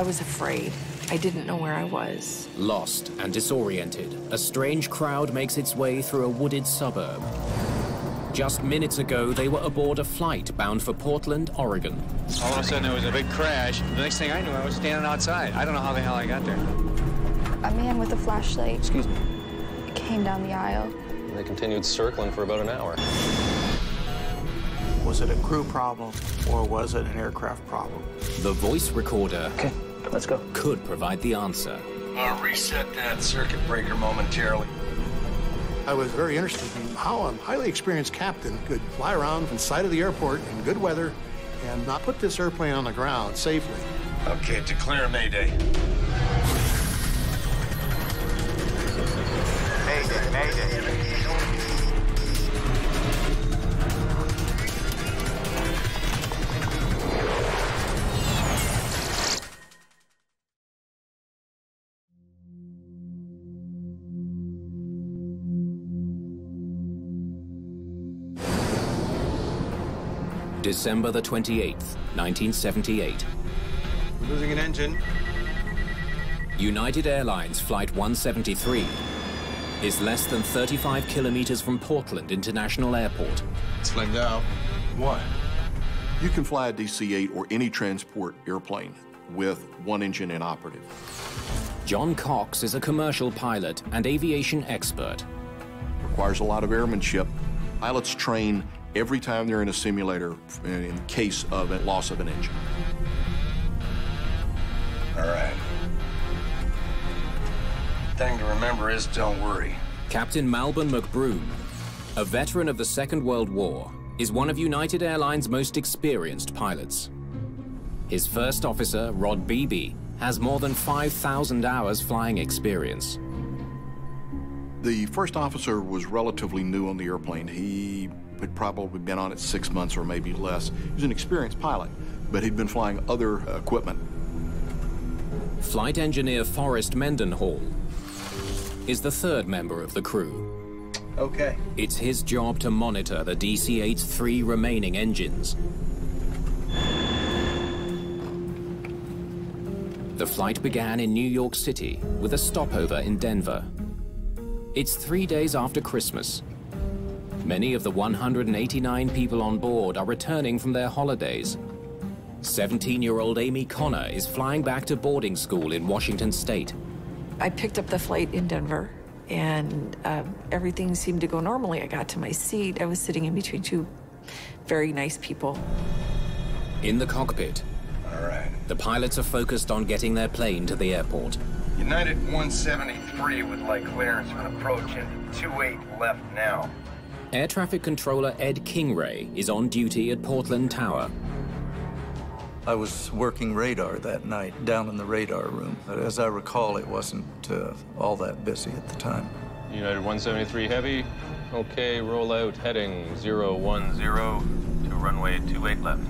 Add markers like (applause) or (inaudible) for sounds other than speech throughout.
I was afraid. I didn't know where I was. Lost and disoriented, a strange crowd makes its way through a wooded suburb. Just minutes ago, they were aboard a flight bound for Portland, Oregon. All of a sudden, there was a big crash. The next thing I knew, I was standing outside. I don't know how the hell I got there. A man with a flashlight Excuse me. came down the aisle. They continued circling for about an hour. Was it a crew problem or was it an aircraft problem? The voice recorder Okay, let's go. could provide the answer. I'll reset that circuit breaker momentarily. I was very interested in how a highly experienced captain could fly around from the side of the airport in good weather and not put this airplane on the ground safely. Okay, declare Mayday. Mayday, mayday. December the 28th, 1978. Losing an engine. United Airlines Flight 173 is less than 35 kilometers from Portland International Airport. It's like now. What? You can fly a DC-8 or any transport airplane with one engine inoperative. John Cox is a commercial pilot and aviation expert. Requires a lot of airmanship. Pilots train every time they're in a simulator in case of a loss of an engine. All right. Thing to remember is don't worry. Captain Malburn McBroom, a veteran of the Second World War, is one of United Airlines' most experienced pilots. His first officer, Rod Beebe, has more than 5,000 hours flying experience. The first officer was relatively new on the airplane. He had probably been on it six months or maybe less. He was an experienced pilot, but he'd been flying other uh, equipment. Flight engineer Forrest Mendenhall is the third member of the crew. Okay. It's his job to monitor the DC-8's three remaining engines. The flight began in New York City with a stopover in Denver. It's three days after Christmas. Many of the 189 people on board are returning from their holidays. 17-year-old Amy Connor is flying back to boarding school in Washington State. I picked up the flight in Denver, and uh, everything seemed to go normally. I got to my seat. I was sitting in between two very nice people. In the cockpit, All right. the pilots are focused on getting their plane to the airport. United 173 would like clearance for approach and 28 left now. Air traffic controller Ed Kingray is on duty at Portland Tower. I was working radar that night down in the radar room, but as I recall, it wasn't uh, all that busy at the time. United 173 Heavy. Okay, roll out heading 010 to runway 28 left.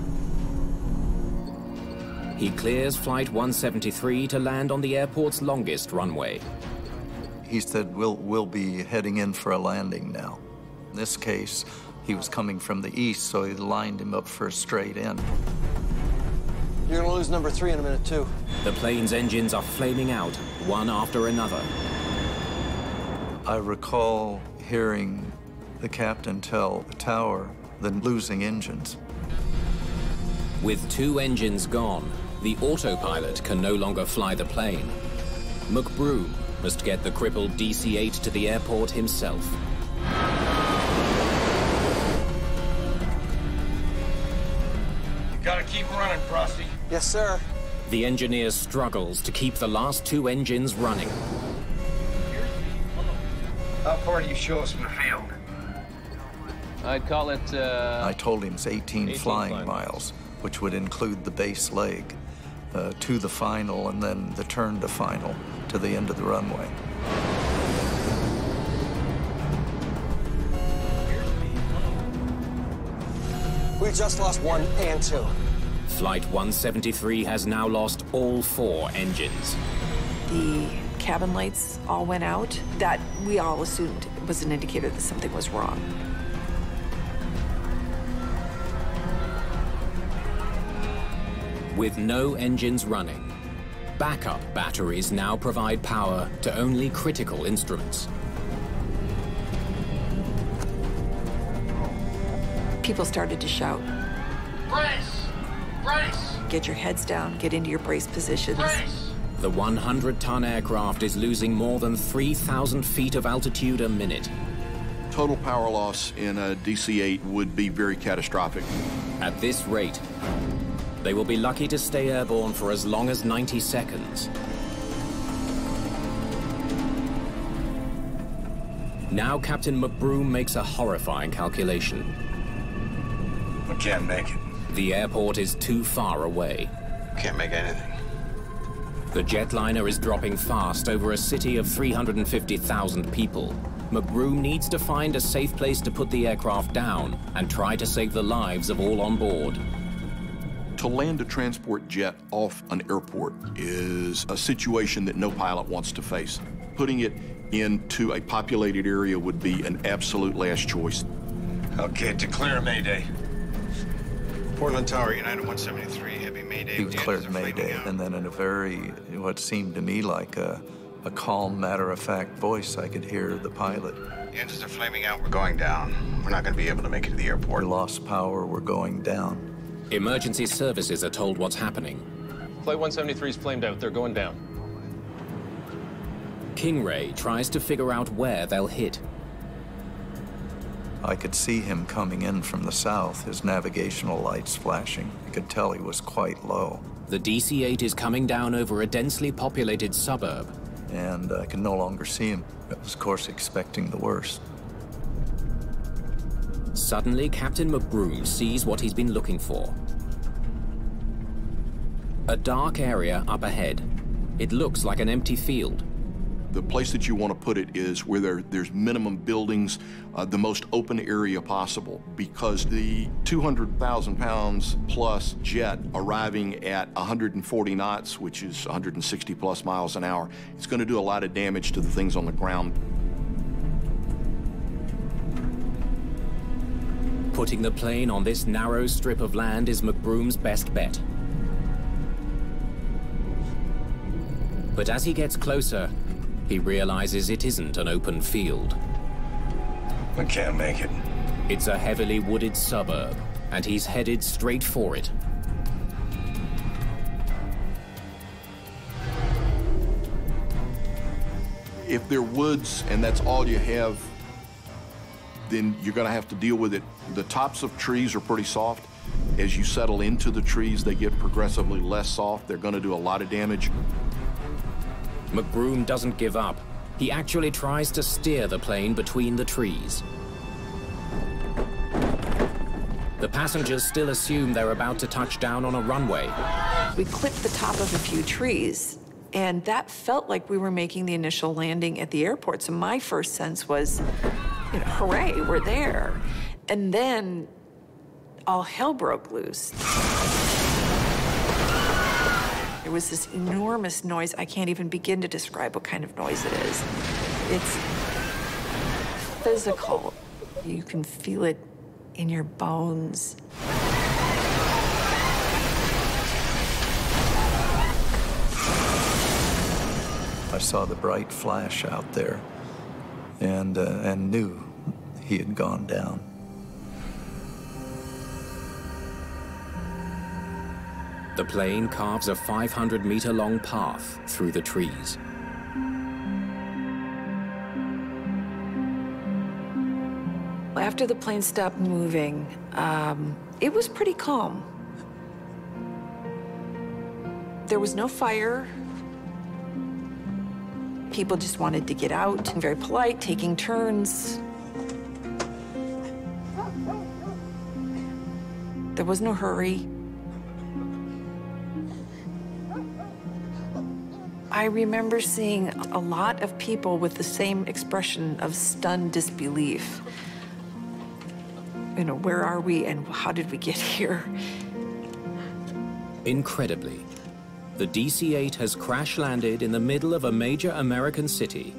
He clears Flight 173 to land on the airport's longest runway. He said, we'll, we'll be heading in for a landing now. In this case, he was coming from the east, so he lined him up for a straight in. You're gonna lose number three in a minute, too. The plane's engines are flaming out, one after another. I recall hearing the captain tell the tower the losing engines. With two engines gone, the autopilot can no longer fly the plane. McBroom must get the crippled DC-8 to the airport himself. Gotta keep running, Frosty. Yes, sir. The engineer struggles to keep the last two engines running. How far do you show us from the field? I'd call it, uh... I told him it's 18, 18 flying flying miles, which would include the base leg uh, to the final and then the turn to final to the end of the runway. We just lost one and two. Flight 173 has now lost all four engines. The cabin lights all went out. That we all assumed was an indicator that something was wrong. With no engines running, Backup batteries now provide power to only critical instruments. People started to shout, Brace! Brace! get your heads down, get into your brace positions. Brace! The 100-ton aircraft is losing more than 3,000 feet of altitude a minute. Total power loss in a DC-8 would be very catastrophic. At this rate, they will be lucky to stay airborne for as long as 90 seconds. Now Captain McBroom makes a horrifying calculation. We can't make it. The airport is too far away. Can't make anything. The jetliner is dropping fast over a city of 350,000 people. McBroom needs to find a safe place to put the aircraft down and try to save the lives of all on board. To land a transport jet off an airport is a situation that no pilot wants to face. Putting it into a populated area would be an absolute last choice. Okay, declare Mayday. Portland Tower, United 173, heavy Mayday. He The engines declared are flaming Mayday, and then in a very, what seemed to me like a, a calm, matter-of-fact voice, I could hear the pilot. The engines are flaming out. We're going down. We're not going to be able to make it to the We airport. lost power, we're going down. Emergency services are told what's happening. Flight 173's flamed out. They're going down. Kingray tries to figure out where they'll hit. I could see him coming in from the south, his navigational lights flashing. I could tell he was quite low, The DC-8 is coming down over a densely populated suburb. and I could no longer see him. I was, of course, expecting the worst. Suddenly, Captain McBroom sees what he's been looking for. A dark area up ahead. It looks like an empty field. The place that you want to put it is where there, there's minimum buildings, uh, the most open area possible, because the 200,000 pounds plus jet arriving at 140 knots, which is 160 plus miles an hour, it's going to do a lot of damage to the things on the ground. Putting the plane on this narrow strip of land is McBroom's best bet. But as he gets closer, he realizes it isn't an open field. We can't make it. It's a heavily wooded suburb, and he's headed straight for it. If they're woods and that's all you have, then you're going to have to deal with it. The tops of trees are pretty soft. As you settle into the trees, they get progressively less soft. They're going to do a lot of damage. McBroom doesn't give up. He actually tries to steer the plane between the trees. The passengers still assume they're about to touch down on a runway. We clipped the top of a few trees, and that felt like we were making the initial landing at the airport. So my first sense was, you know, hooray, we're there. And then all hell broke loose. There was this enormous noise. I can't even begin to describe what kind of noise it is. It's physical. You can feel it in your bones. I saw the bright flash out there and, uh, and knew he had gone down. The plane carves a 500 meter long path through the trees. After the plane stopped moving, um, it was pretty calm. There was no fire. People just wanted to get out, and very polite, taking turns. There was no hurry. I remember seeing a lot of people with the same expression of stunned disbelief. You know, where are we and how did we get (laughs) here? Incredibly, the DC 8 has crash landed in the middle of a major American city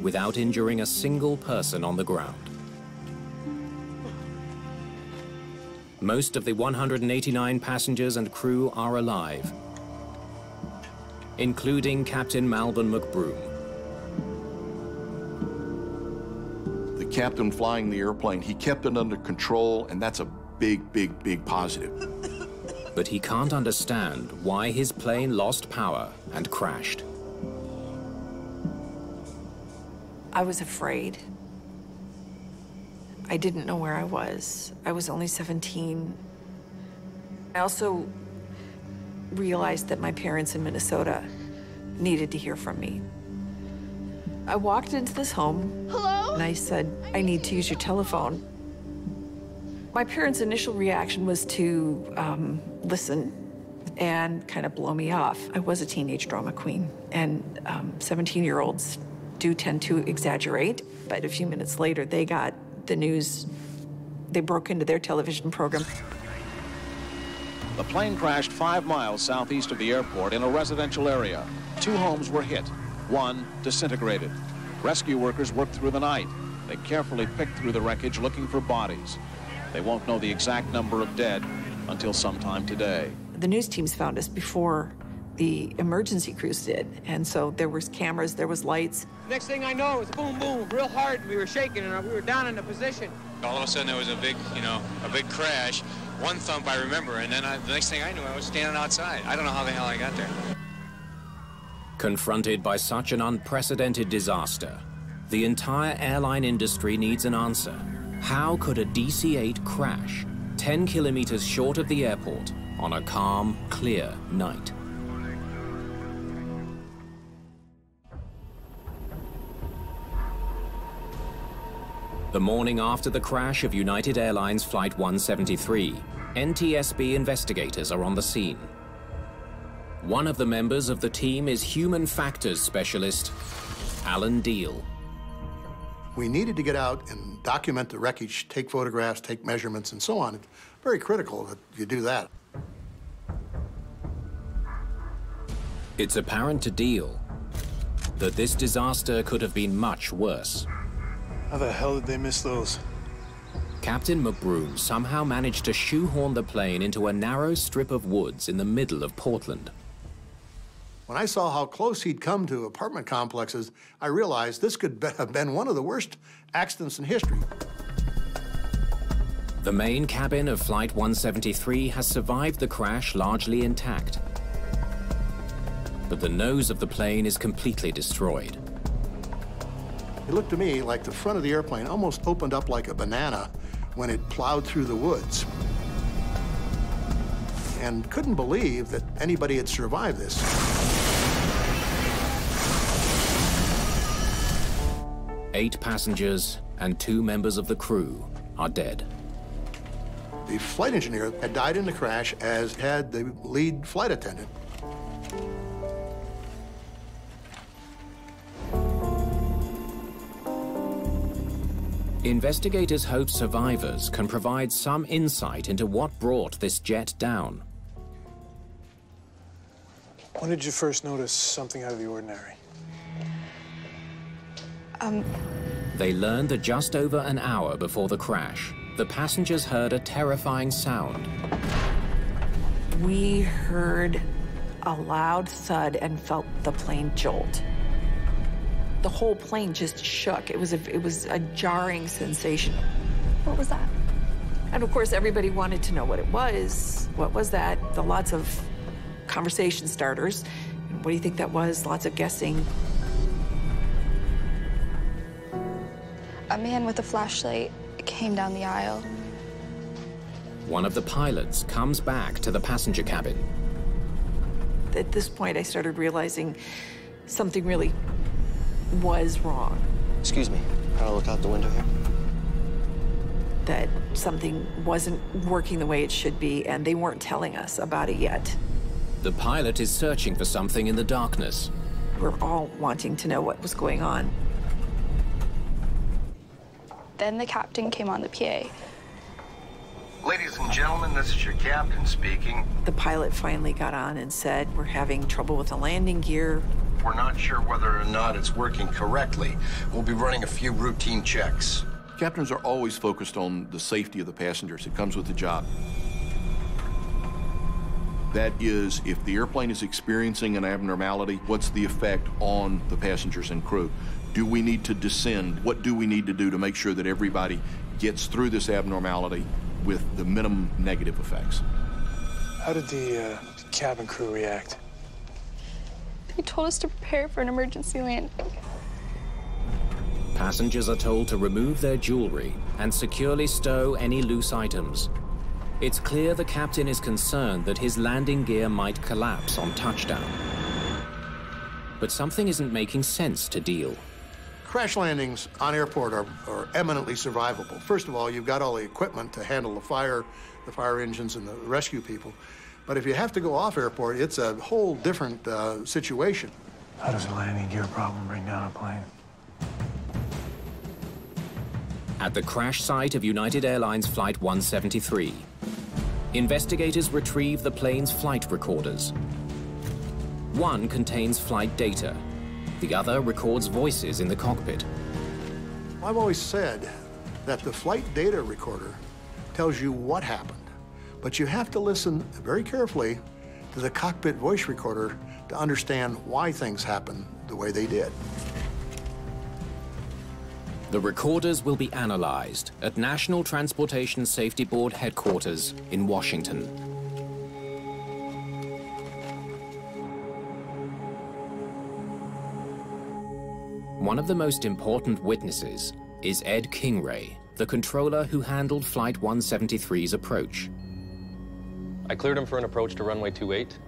without injuring a single person on the ground. Most of the 189 passengers and crew are alive. Including Captain Malburn McBroom. The captain flying the airplane, he kept it under control, and that's a big, big, big positive. But he can't understand why his plane lost power and crashed. I was afraid. I didn't know where I was. I was only 17. I also realized that my parents in Minnesota needed to hear from me. I walked into this home. Hello? And I said, I need to use your telephone. My parents' initial reaction was to um, listen and kind of blow me off. I was a teenage drama queen, and 17 um, year olds do tend to exaggerate. But a few minutes later, they got the news. They broke into their television program. The plane crashed five miles southeast of the airport in a residential area. Two homes were hit, one disintegrated. Rescue workers worked through the night. They carefully picked through the wreckage looking for bodies. They won't know the exact number of dead until sometime today. The news teams found us before the emergency crews did, and so there was cameras, there was lights. Next thing I know, it was boom, boom, real hard, and we were shaking, and we were down in a position. All of a sudden, there was a big, you know, a big crash one thump I remember, and then I, the next thing I knew, I was standing outside. I don't know how the hell I got there. Confronted by such an unprecedented disaster, the entire airline industry needs an answer. How could a DC-8 crash 10 kilometers short of the airport on a calm, clear night? The morning after the crash of United Airlines Flight 173, NTSB investigators are on the scene. One of the members of the team is human factors specialist Alan Diehl. We needed to get out and document the wreckage, take photographs, take measurements, and so on. It's very critical that you do that. It's apparent to Diehl that this disaster could have been much worse. How the hell did they miss those? Captain McBroom somehow managed to shoehorn the plane into a narrow strip of woods in the middle of Portland. When I saw how close he'd come to apartment complexes, I realized this could have been one of the worst accidents in history. The main cabin of Flight 173 has survived the crash largely intact. But the nose of the plane is completely destroyed. It looked to me like the front of the airplane almost opened up like a banana when it plowed through the woods. And couldn't believe that anybody had survived this. Eight passengers and two members of the crew are dead. The flight engineer had died in the crash, as had the lead flight attendant. Investigators hope survivors can provide some insight into what brought this jet down. When did you first notice something out of the ordinary? Um... They learned that just over an hour before the crash, the passengers heard a terrifying sound. We heard a loud thud and felt the plane jolt the whole plane just shook. It was a, it was a jarring sensation. What was that? And of course, everybody wanted to know what it was. What was that? The lots of conversation starters. What do you think that was? Lots of guessing. A man with a flashlight came down the aisle. One of the pilots comes back to the passenger cabin. At this point, I started realizing something really was wrong. Excuse me, how do I look out the window here? That something wasn't working the way it should be, and they weren't telling us about it yet. The pilot is searching for something in the darkness. We're all wanting to know what was going on. Then the captain came on the PA. Ladies and gentlemen, this is your captain speaking. The pilot finally got on and said, we're having trouble with the landing gear. We're not sure whether or not it's working correctly. We'll be running a few routine checks. Captains are always focused on the safety of the passengers. It comes with the job. That is, if the airplane is experiencing an abnormality, what's the effect on the passengers and crew? Do we need to descend? What do we need to do to make sure that everybody gets through this abnormality with the minimum negative effects? How did the uh, cabin crew react? They told us to prepare for an emergency landing. Passengers are told to remove their jewelry and securely stow any loose items. It's clear the captain is concerned that his landing gear might collapse on touchdown. But something isn't making sense to Diehl. Crash landings on airport are, are eminently survivable. First of all, you've got all the equipment to handle the fire, the fire engines and the rescue people. But if you have to go off airport, it's a whole different uh, situation. How does a landing gear problem bring down a plane? At the crash site of United Airlines Flight 173, investigators retrieve the plane's flight recorders. One contains flight data. The other records voices in the cockpit. I've always said that the flight data recorder tells you what happened, but you have to listen very carefully to the cockpit voice recorder to understand why things happened the way they did. The recorders will be analyzed at National Transportation Safety Board headquarters in Washington. One of the most important witnesses is Ed Kingray, the controller who handled Flight 173's approach. I cleared him for an approach to runway 28.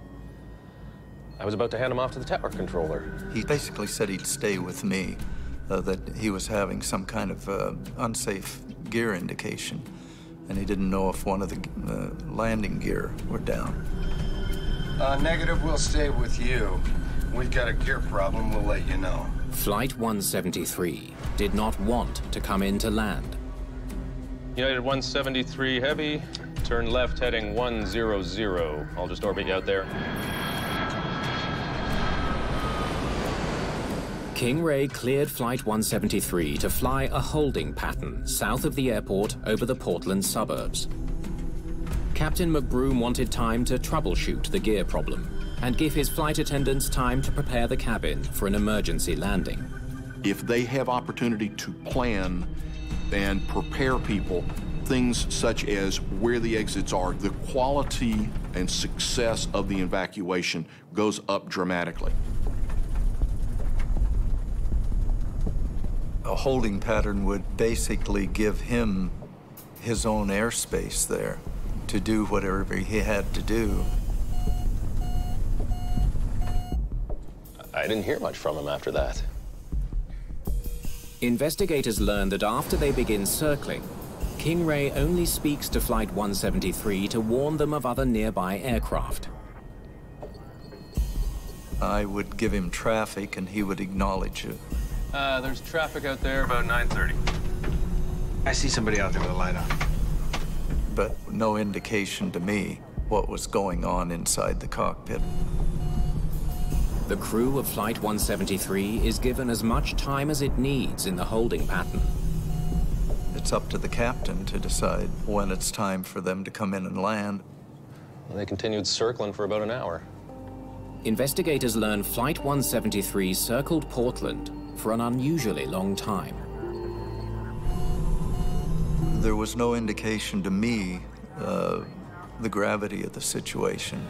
I was about to hand him off to the tower controller. He basically said he'd stay with me, uh, that he was having some kind of uh, unsafe gear indication, and he didn't know if one of the uh, landing gear were down. Uh, negative, we'll stay with you. We've got a gear problem, we'll let you know. Flight 173 did not want to come in to land. United 173 Heavy, turn left heading 100. I'll just orbit you out there. Kingray cleared Flight 173 to fly a holding pattern south of the airport over the Portland suburbs. Captain McBroom wanted time to troubleshoot the gear problem and give his flight attendants time to prepare the cabin for an emergency landing. If they have opportunity to plan and prepare people, things such as where the exits are, the quality and success of the evacuation goes up dramatically. A holding pattern would basically give him his own airspace there to do whatever he had to do. I didn't hear much from him after that. Investigators learn that after they begin circling, Kingray only speaks to Flight 173 to warn them of other nearby aircraft. I would give him traffic and he would acknowledge it. Uh, there's traffic out there about 9.30. I see somebody out there with a light on. But no indication to me what was going on inside the cockpit. The crew of Flight 173 is given as much time as it needs in the holding pattern. It's up to the captain to decide when it's time for them to come in and land. Well, they continued circling for about an hour. Investigators learn Flight 173 circled Portland for an unusually long time. There was no indication to me uh, the gravity of the situation.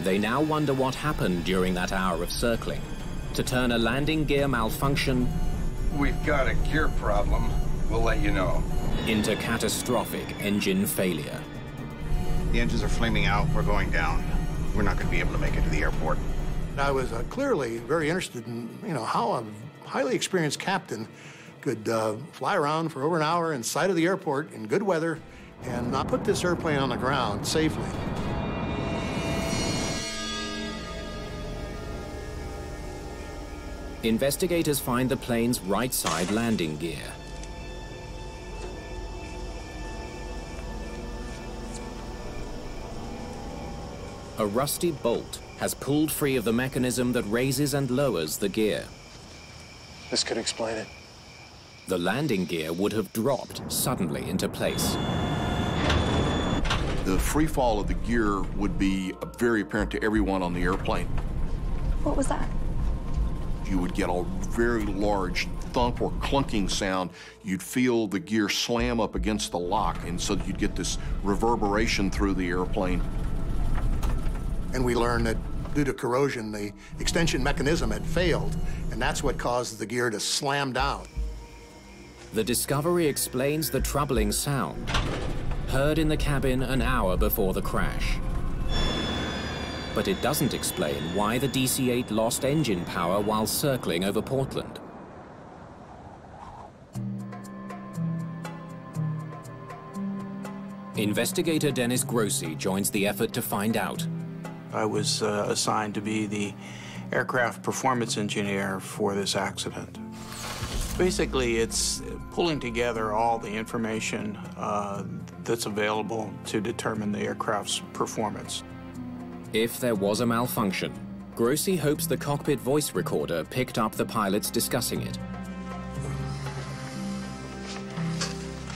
They now wonder what happened during that hour of circling to turn a landing gear malfunction We've got a gear problem. We'll let you know. into catastrophic engine failure. The engines are flaming out. We're going down. We're not going to be able to make it to the airport. I was uh, clearly very interested in, you know, how a highly experienced captain could uh, fly around for over an hour in sight of the airport in good weather and not put this airplane on the ground safely. Investigators find the plane's right side landing gear. A rusty bolt has pulled free of the mechanism that raises and lowers the gear. This could explain it. The landing gear would have dropped suddenly into place. the free fall of the gear would be very apparent to everyone on the airplane. What was that? You would get a very large thump or clunking sound. You'd feel the gear slam up against the lock, and so you'd get this reverberation through the airplane. And we learned that due to corrosion, the extension mechanism had failed, and that's what caused the gear to slam down. The discovery explains the troubling sound, heard in the cabin an hour before the crash. But it doesn't explain why the DC-8 lost engine power while circling over Portland. Investigator Dennis Grossi joins the effort to find out. I was uh, assigned to be the aircraft performance engineer for this accident. Basically, it's pulling together all the information uh, that's available to determine the aircraft's performance. If there was a malfunction, Grossi hopes the cockpit voice recorder picked up the pilots discussing it.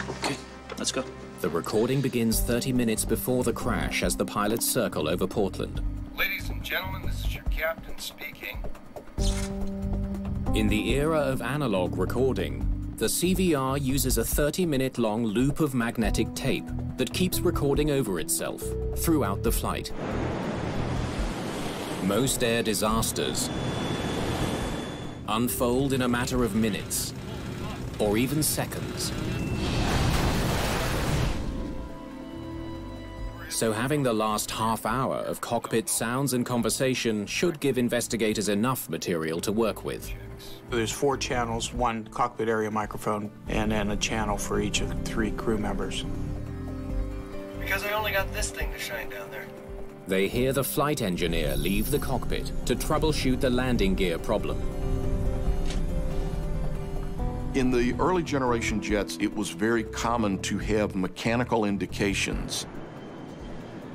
Okay, let's go. The recording begins 30 minutes before the crash as the pilots circle over Portland. Ladies and gentlemen, this is your captain speaking. In the era of analog recording, the CVR uses a 30-minute long loop of magnetic tape that keeps recording over itself throughout the flight. Most air disasters unfold in a matter of minutes or even seconds. So having the last half hour of cockpit sounds and conversation should give investigators enough material to work with. There's four channels, one cockpit area microphone, and then a channel for each of the three crew members. Because I only got this thing to shine down there. They hear the flight engineer leave the cockpit to troubleshoot the landing gear problem. In the early generation jets, it was very common to have mechanical indications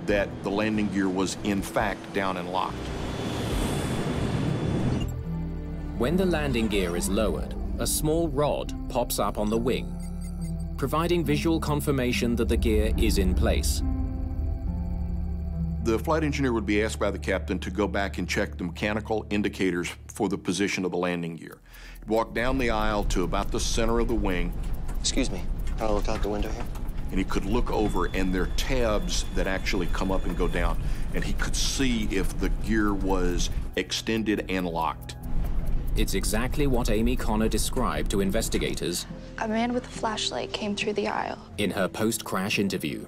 that the landing gear was in fact down and locked. When the landing gear is lowered, a small rod pops up on the wing, providing visual confirmation that the gear is in place. The flight engineer would be asked by the captain to go back and check the mechanical indicators for the position of the landing gear. He'd walk down the aisle to about the center of the wing. Excuse me, can I look out the window here? And he could look over, and there are tabs that actually come up and go down. And he could see if the gear was extended and locked. It's exactly what Amy Connor described to investigators A man with a flashlight came through the aisle. in her post-crash interview.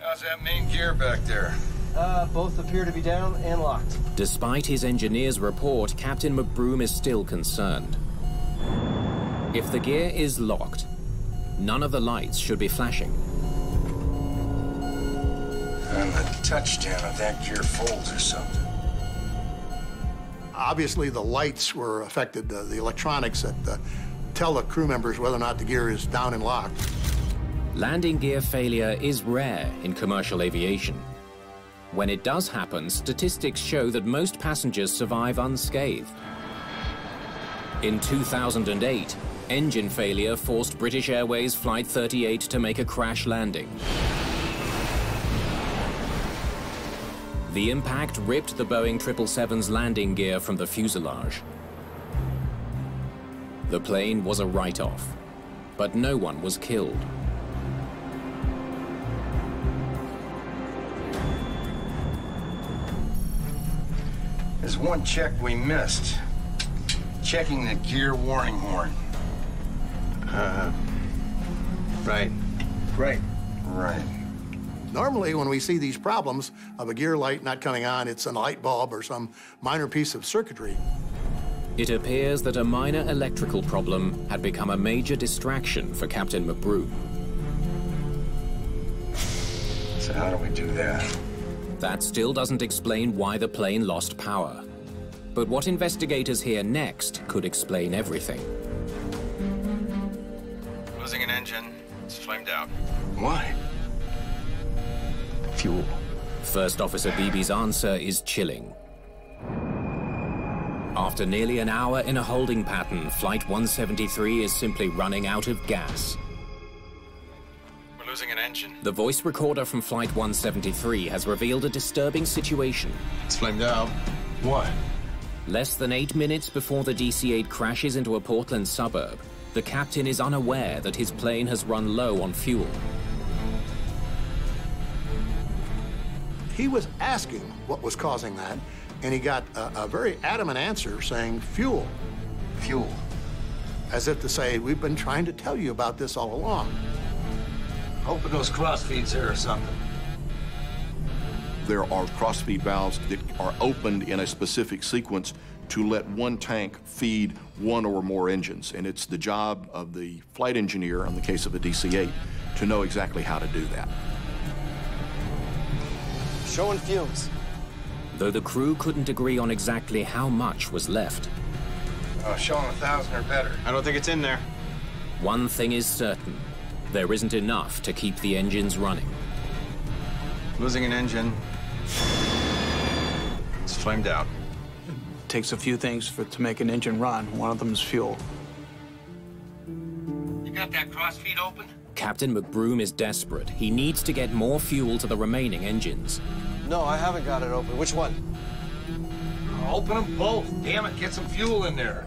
How's that main gear back there? Uh, both appear to be down and locked. Despite his engineer's report, Captain McBroom is still concerned. If the gear is locked, none of the lights should be flashing. And the touchdown of that gear folds or something. Obviously, the lights were affected, uh, the electronics that uh, tell the crew members whether or not the gear is down and locked. Landing gear failure is rare in commercial aviation. When it does happen, statistics show that most passengers survive unscathed. In 2008, engine failure forced British Airways Flight 38 to make a crash landing. The impact ripped the Boeing 777's landing gear from the fuselage. The plane was a write-off, but no one was killed. There's one check we missed. Checking the gear warning horn. Uh, right. Right. Right. Normally, when we see these problems of a gear light not coming on, it's a light bulb or some minor piece of circuitry. It appears that a minor electrical problem had become a major distraction for Captain McBroom. So how do we do that? That still doesn't explain why the plane lost power. But what investigators hear next could explain everything. Losing an engine. It's flamed out. Why? Fuel. First Officer Beebe's answer is chilling. After nearly an hour in a holding pattern, Flight 173 is simply running out of gas. We're losing an engine. The voice recorder from Flight 173 has revealed a disturbing situation. It's flamed out. What? Less than eight minutes before the DC 8 crashes into a Portland suburb, the captain is unaware that his plane has run low on fuel. He was asking what was causing that, and he got a, a very adamant answer saying fuel. Fuel. As if to say, we've been trying to tell you about this all along. Hoping those crossfeeds here or something. There are crossfeed valves that are opened in a specific sequence to let one tank feed one or more engines. And it's the job of the flight engineer, in the case of a DC-8, to know exactly how to do that. Showing fumes. Though the crew couldn't agree on exactly how much was left. Oh, showing a thousand or better. I don't think it's in there. One thing is certain. There isn't enough to keep the engines running. Losing an engine. It's flamed out. Takes a few things for, to make an engine run. One of them is fuel. You got that crossfeed open? Captain McBroom is desperate. He needs to get more fuel to the remaining engines. No, I haven't got it open. Which one? Open them both. Damn it, get some fuel in there.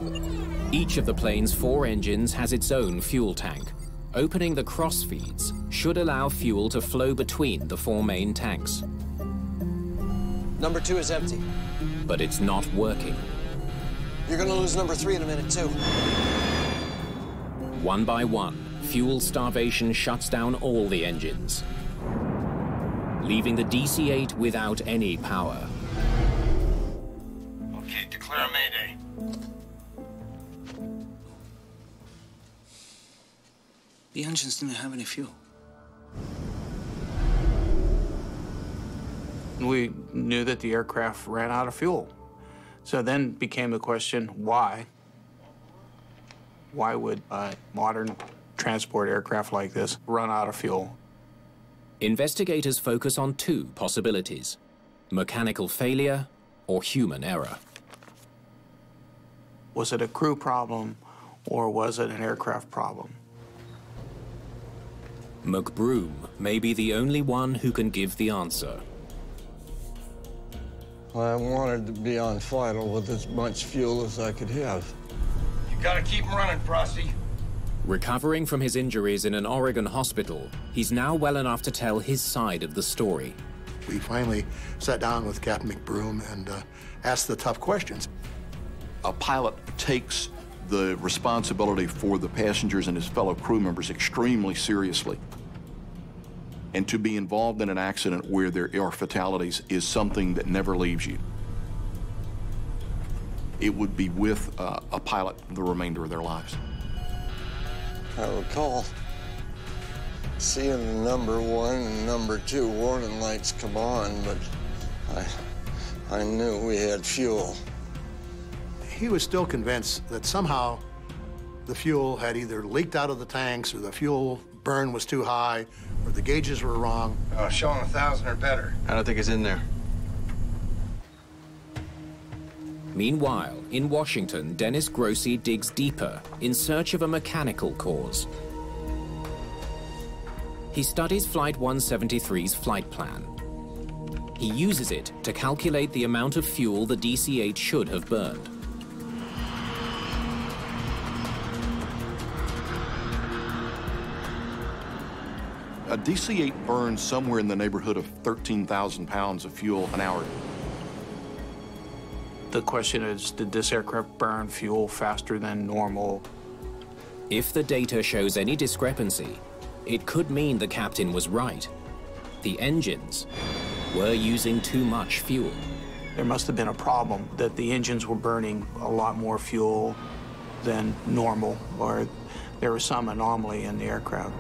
Each of the plane's four engines has its own fuel tank. Opening the crossfeeds should allow fuel to flow between the four main tanks. Number two is empty. But it's not working. You're gonna lose number three in a minute, too. One by one, fuel starvation shuts down all the engines, leaving the DC-8 without any power. Okay, declare a mayday. The engines didn't have any fuel. We knew that the aircraft ran out of fuel. So then became the question, why? Why would a modern transport aircraft like this run out of fuel? Investigators focus on two possibilities mechanical failure or human error. Was it a crew problem or was it an aircraft problem? McBroom may be the only one who can give the answer. I wanted to be on final with as much fuel as I could have. You gotta keep 'em running, Frosty. Recovering from his injuries in an Oregon hospital, he's now well enough to tell his side of the story. We finally sat down with Captain McBroom and uh, asked the tough questions. A pilot takes the responsibility for the passengers and his fellow crew members extremely seriously. And to be involved in an accident where there are fatalities is something that never leaves you. It would be with uh, a pilot the remainder of their lives. I recall seeing the number one and number two warning lights come on, but I, I knew we had fuel. He was still convinced that somehow the fuel had either leaked out of the tanks or the fuel burn was too high or the gauges were wrong. Oh, showing a thousand or better. I don't think it's in there. Meanwhile, in Washington, Dennis Grossi digs deeper in search of a mechanical cause. He studies Flight 173's flight plan. He uses it to calculate the amount of fuel the DC-8 should have burned. A DC-8 burns somewhere in the neighborhood of 13,000 pounds of fuel an hour. The question is, did this aircraft burn fuel faster than normal? If the data shows any discrepancy, it could mean the captain was right. The engines were using too much fuel. There must have been a problem that the engines were burning a lot more fuel than normal, or there was some anomaly in the aircraft.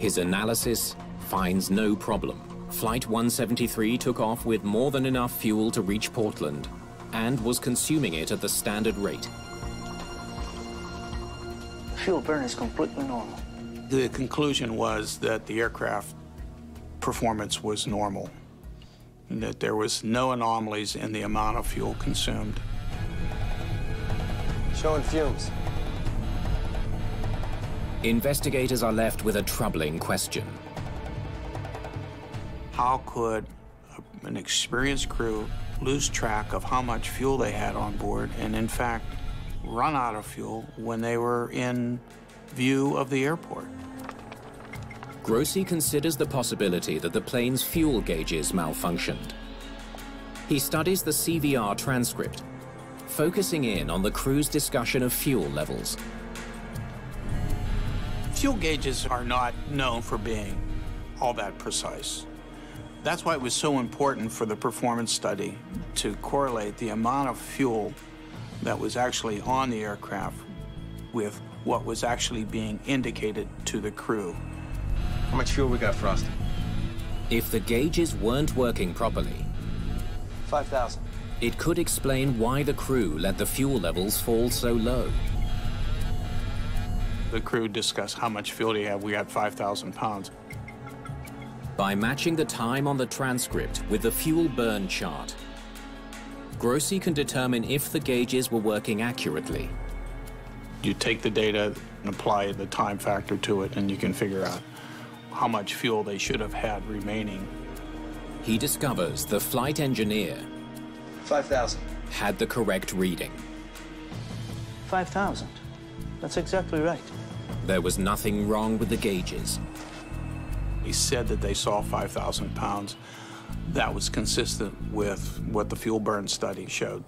His analysis finds no problem. Flight 173 took off with more than enough fuel to reach Portland and was consuming it at the standard rate. Fuel burn is completely normal. The conclusion was that the aircraft performance was normal, and that there was no anomalies in the amount of fuel consumed. Showing fumes. Investigators are left with a troubling question. How could an experienced crew lose track of how much fuel they had on board and, in fact, run out of fuel when they were in view of the airport? Grossi considers the possibility that the plane's fuel gauges malfunctioned. He studies the CVR transcript, focusing in on the crew's discussion of fuel levels. Fuel gauges are not known for being all that precise. That's why it was so important for the performance study to correlate the amount of fuel that was actually on the aircraft with what was actually being indicated to the crew. How much fuel we got, Frost? If the gauges weren't working properly, 5,000. it could explain why the crew let the fuel levels fall so low. The crew discussed how much fuel do you have? We got 5,000 pounds. By matching the time on the transcript with the fuel burn chart, Grossi can determine if the gauges were working accurately. You take the data and apply the time factor to it, and you can figure out how much fuel they should have had remaining. He discovers the flight engineer 5,000. had the correct reading. 5,000. That's exactly right. There was nothing wrong with the gauges. He said that they saw 5,000 pounds. That was consistent with what the fuel burn study showed.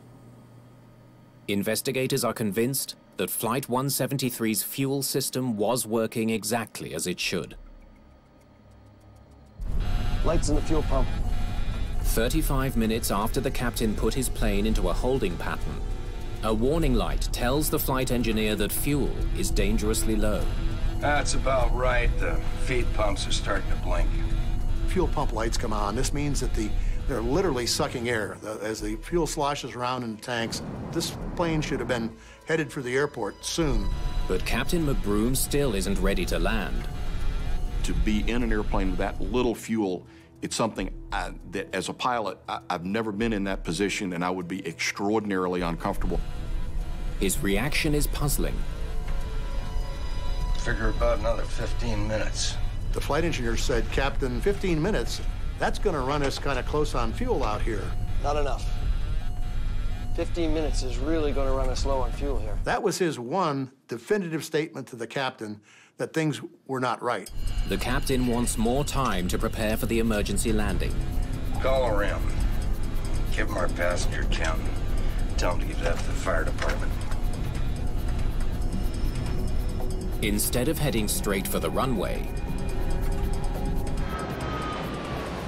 Investigators are convinced that Flight 173's fuel system was working exactly as it should. Lights in the fuel pump. 35 minutes after the captain put his plane into a holding pattern, a warning light tells the flight engineer that fuel is dangerously low. That's about right. The feed pumps are starting to blink. Fuel pump lights come on. This means that the they're literally sucking air The- as the fuel sloshes around in the tanks. This plane should have been headed for the airport soon. But Captain McBroom still isn't ready to land. To be in an airplane with that little fuel, it's something I, that, as a pilot, I, I've never been in that position, and I would be extraordinarily uncomfortable. His reaction is puzzling. Figure about another 15 minutes. The flight engineer said, Captain, 15 minutes, that's going to run us kind of close on fuel out here. Not enough. 15 minutes is really going to run us low on fuel here. That was his one definitive statement to the captain that things were not right. The captain wants more time to prepare for the emergency landing. Call around. Give them our passenger count. Tell them to give that to the fire department. Instead of heading straight for the runway,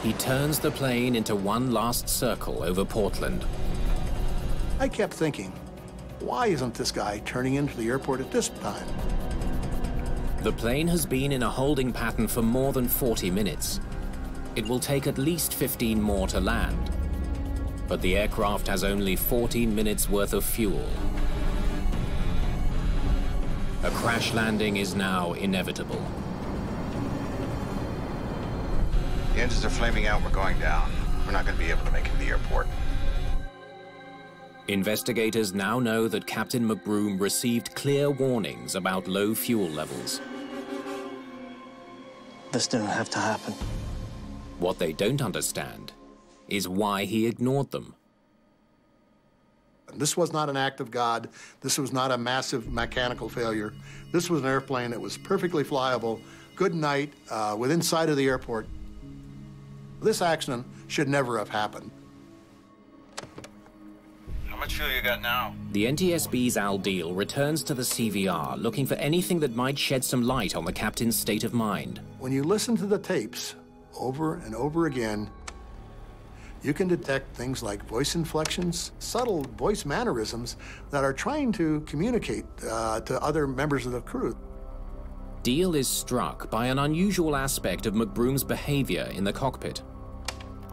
he turns the plane into one last circle over Portland. I kept thinking, why isn't this guy turning into the airport at this time? The plane has been in a holding pattern for more than 40 minutes. It will take at least 15 more to land. But the aircraft has only 14 minutes worth of fuel. A crash landing is now inevitable. The engines are flaming out. We're going down. We're not going to be able to make it to the airport. Investigators now know that Captain McBroom received clear warnings about low fuel levels. This didn't have to happen. What they don't understand is why he ignored them. This was not an act of God. This was not a massive mechanical failure. This was an airplane that was perfectly flyable, good night, uh, within sight of the airport. This accident should never have happened. How much fuel you got now? The NTSB's Al Diehl returns to the CVR looking for anything that might shed some light on the captain's state of mind. When you listen to the tapes over and over again, you can detect things like voice inflections, subtle voice mannerisms that are trying to communicate uh, to other members of the crew. Diehl is struck by an unusual aspect of McBroom's behavior in the cockpit.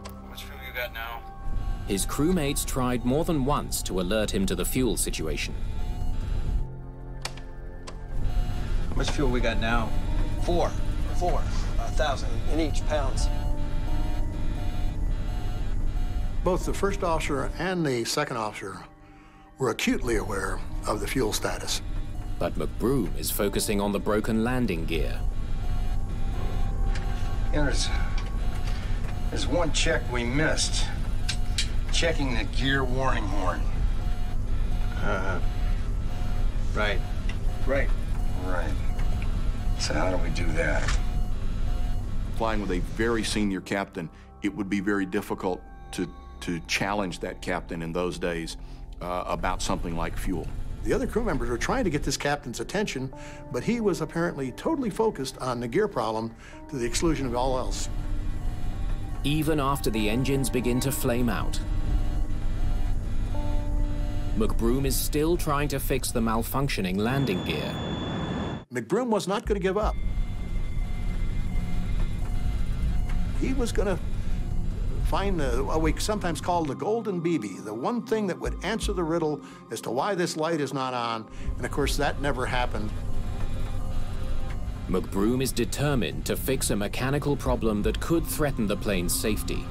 How much fuel you got now? His crewmates tried more than once to alert him to the fuel situation. How much fuel we got now? Four. Four. A thousand in each pounds. Both the first officer and the second officer were acutely aware of the fuel status. But McBroom is focusing on the broken landing gear. there's, there's one check we missed. Checking the gear warning horn. Uh, right. Right. Right. So how do we do that? Flying with a very senior captain, it would be very difficult to, to challenge that captain in those days uh, about something like fuel. The other crew members were trying to get this captain's attention, but he was apparently totally focused on the gear problem to the exclusion of all else. Even after the engines begin to flame out, McBroom is still trying to fix the malfunctioning landing gear. McBroom was not going to give up. He was going to find the, what we sometimes call the golden BB, the one thing that would answer the riddle as to why this light is not on. And of course, that never happened. McBroom is determined to fix a mechanical problem that could threaten the plane's safety.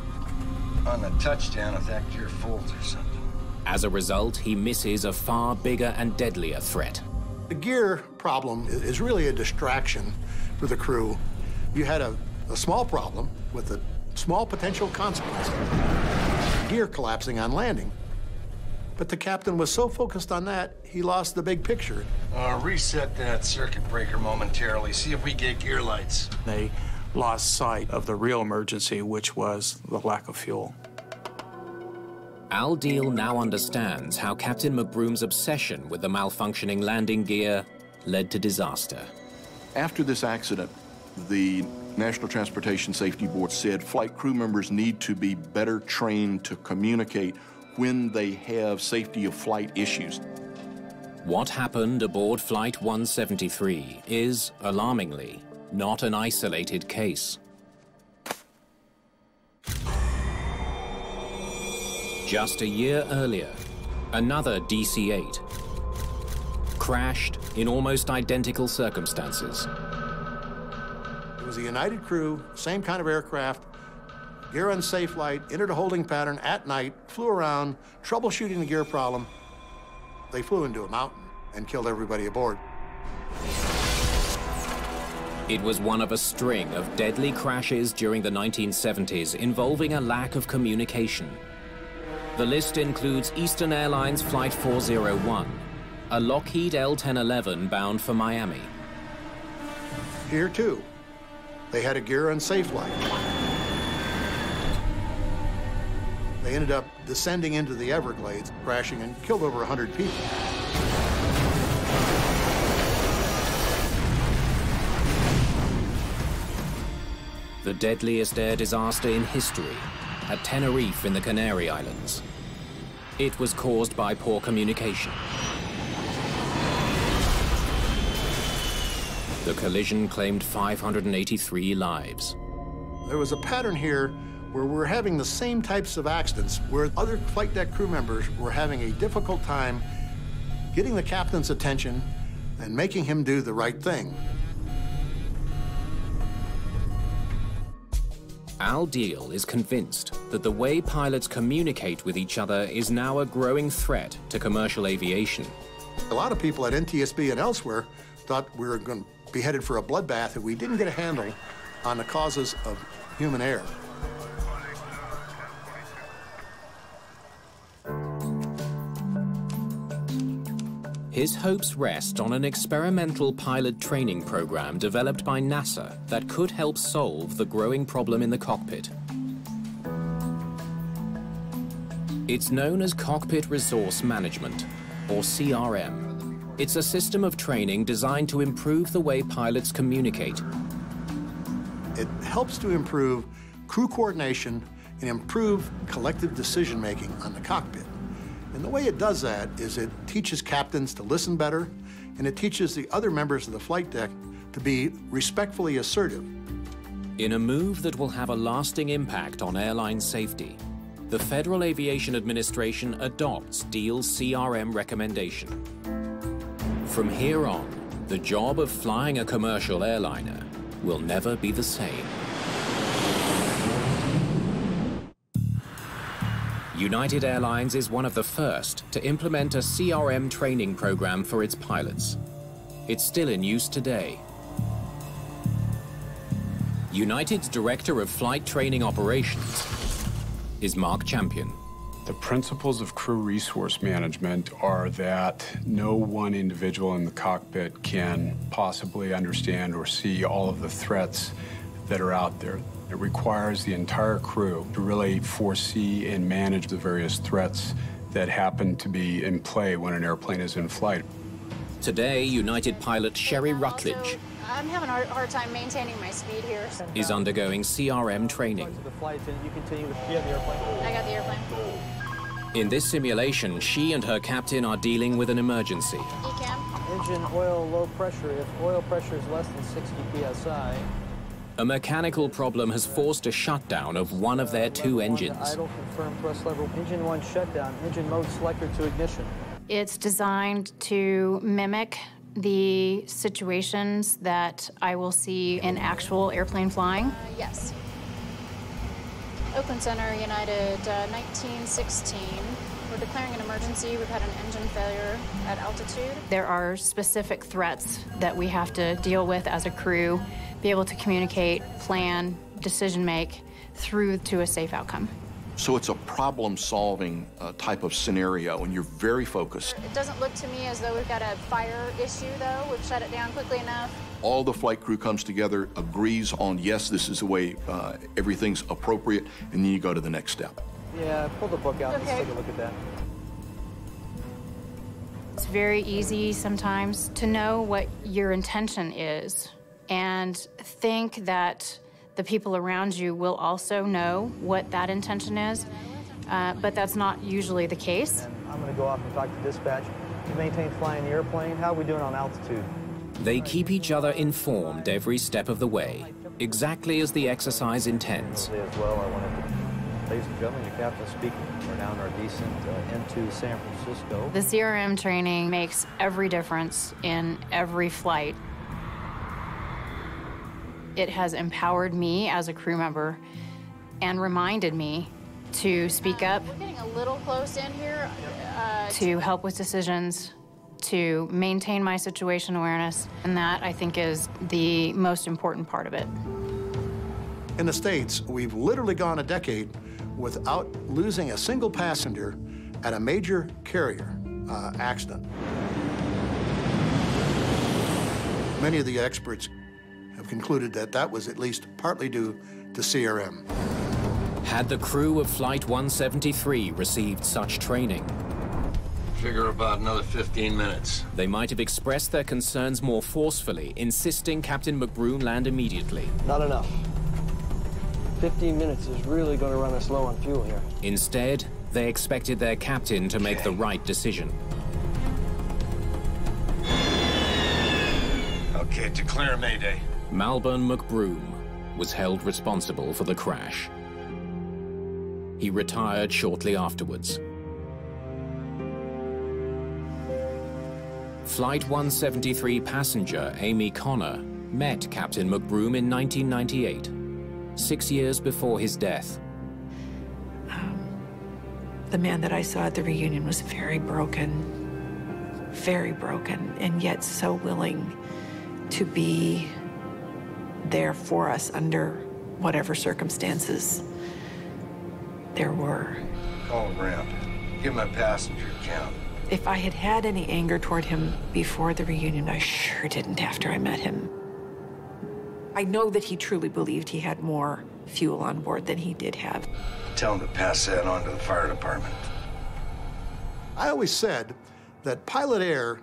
On the touchdown, if that gear folds or something. As a result, he misses a far bigger and deadlier threat. The gear problem is really a distraction for the crew. You had a, a small problem with a small potential consequence. Gear collapsing on landing. But the captain was so focused on that, he lost the big picture. Uh, reset that circuit breaker momentarily. See if we get gear lights. They lost sight of the real emergency, which was the lack of fuel. Al Diehl now understands how Captain McBroom's obsession with the malfunctioning landing gear led to disaster. After this accident, the National Transportation Safety Board said flight crew members need to be better trained to communicate when they have safety of flight issues. What happened aboard Flight 173 is, alarmingly, not an isolated case. Just a year earlier, another DC-8 crashed in almost identical circumstances. It was a United crew, same kind of aircraft, gear unsafe light, entered a holding pattern at night, flew around, troubleshooting the gear problem. They flew into a mountain and killed everybody aboard. It was one of a string of deadly crashes during the 1970s involving a lack of communication. The list includes Eastern Airlines Flight 401, a Lockheed L-1011 bound for Miami. Here, too, they had a gear unsafe light. They ended up descending into the Everglades, crashing and killed over 100 people. The deadliest air disaster in history at Tenerife in the Canary Islands. It was caused by poor communication. The collision claimed 583 lives. There was a pattern here where we're having the same types of accidents where other flight deck crew members were having a difficult time getting the captain's attention and making him do the right thing. Al Diehl is convinced that the way pilots communicate with each other is now a growing threat to commercial aviation. A lot of people at NTSB and elsewhere thought we were going to be headed for a bloodbath if we didn't get a handle on the causes of human error. His hopes rest on an experimental pilot training program developed by NASA that could help solve the growing problem in the cockpit. It's known as Cockpit Resource Management, or CRM. It's a system of training designed to improve the way pilots communicate. It helps to improve crew coordination and improve collective decision-making on the cockpit. And the way it does that is it teaches captains to listen better, and it teaches the other members of the flight deck to be respectfully assertive. In a move that will have a lasting impact on airline safety, the Federal Aviation Administration adopts Diehl's CRM recommendation. From here on, the job of flying a commercial airliner will never be the same. United Airlines is one of the first to implement a CRM training program for its pilots. It's still in use today. United's Director of Flight Training Operations is Mark Champion. The principles of crew resource management are that no one individual in the cockpit can possibly understand or see all of the threats that are out there. It requires the entire crew to really foresee and manage the various threats that happen to be in play when an airplane is in flight. Today, United pilot Sherry Rutledge I'm having a hard, hard time maintaining my speed here. So. is undergoing CRM training. The flight, and you continue with you have the airplane. I got the airplane. In this simulation, she and her captain are dealing with an emergency. ECAM. Engine oil low pressure. If oil pressure is less than 60 psi. A mechanical problem has forced a shutdown of one of their two engines. Idle confirm thrust level. Engine one shutdown. Engine mode selector to ignition. It's designed to mimic the situations that I will see in actual airplane flying? Uh, yes. Oakland Center, United, uh, 1916. We're declaring an emergency. We've had an engine failure at altitude. There are specific threats that we have to deal with as a crew, be able to communicate, plan, decision make through to a safe outcome. So it's a problem-solving uh, type of scenario, and you're very focused. It doesn't look to me as though we've got a fire issue, though. We've shut it down quickly enough. All the flight crew comes together, agrees on, yes, this is the way uh, everything's appropriate, and then you go to the next step. Yeah, pull the book out. Okay. Let's take a look at that. It's very easy sometimes to know what your intention is and think that the people around you will also know what that intention is, uh, but that's not usually the case. And I'm going to go off and talk to dispatch to maintain flying the airplane. How are we doing on altitude? They keep each other informed every step of the way, exactly as the exercise intends. As well, I wanted to, ladies and gentlemen, your captain speaking. We're now in our descent uh, into San Francisco. The CRM training makes every difference in every flight. It has empowered me as a crew member and reminded me to speak up. We're getting a little close in here. Uh, to help with decisions, to maintain my situation awareness, and that I think is the most important part of it. In the States, we've literally gone a decade without losing a single passenger at a major carrier uh, accident. Many of the experts have concluded that that was at least partly due to CRM. Had the crew of Flight 173 received such training, Figure about another 15 minutes. they might have expressed their concerns more forcefully, insisting Captain McBroom land immediately. Not enough. 15 minutes is really going to run us low on fuel here. Instead, they expected their captain to make the right decision. Okay, declare Mayday. Malburn McBroom was held responsible for the crash. He retired shortly afterwards. Flight 173 passenger Amy Connor met Captain McBroom in 1998, six years before his death. Um, the man that I saw at the reunion was very broken, very broken, and yet so willing to be there for us under whatever circumstances there were. Call him around. Give him a passenger count. If I had had any anger toward him before the reunion, I sure didn't after I met him. I know that he truly believed he had more fuel on board than he did have. Tell him to pass that on to the fire department. I always said that pilot error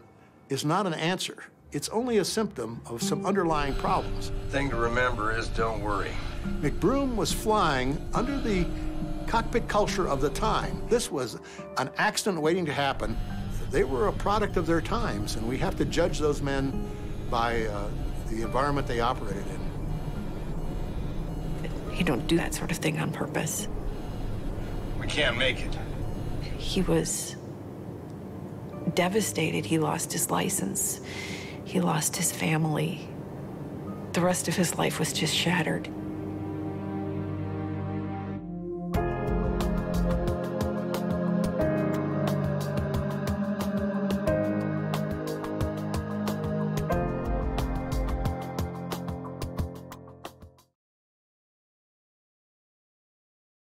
is not an answer. It's only a symptom of some underlying problems. Thing to remember is don't worry. McBroom was flying under the cockpit culture of the time. This was an accident waiting to happen. They were a product of their times, and we have to judge those men by uh, the environment they operated in. You don't do that sort of thing on purpose. We can't make it. He was devastated. He lost his license. He lost his family. The rest of his life was just shattered.